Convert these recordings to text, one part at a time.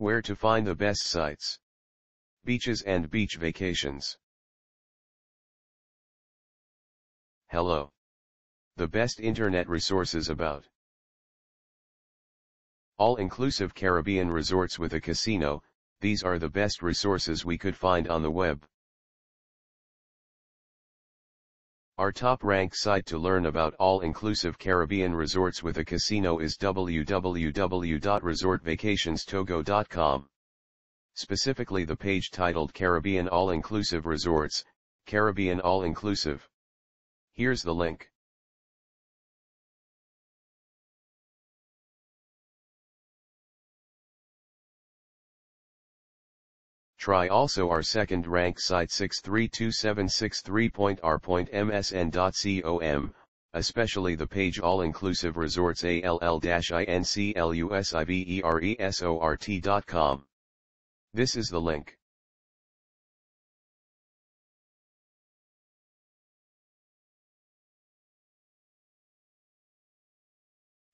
Where to find the best sites. Beaches and beach vacations. Hello. The best internet resources about all-inclusive Caribbean resorts with a casino, these are the best resources we could find on the web. Our top-ranked site to learn about all-inclusive Caribbean resorts with a casino is www.resortvacationstogo.com. Specifically the page titled Caribbean All-Inclusive Resorts, Caribbean All-Inclusive. Here's the link. Try also our second rank site 632763.r.msn.com, especially the page all-inclusive resorts all-inclusiveresort.com. This is the link.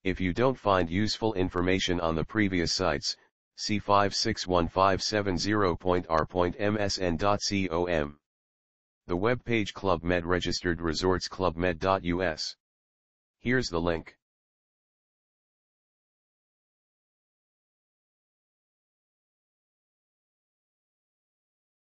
If you don't find useful information on the previous sites, C56150.r.msn.com. The web page Club Med registered resorts clubmed.us. Here's the link.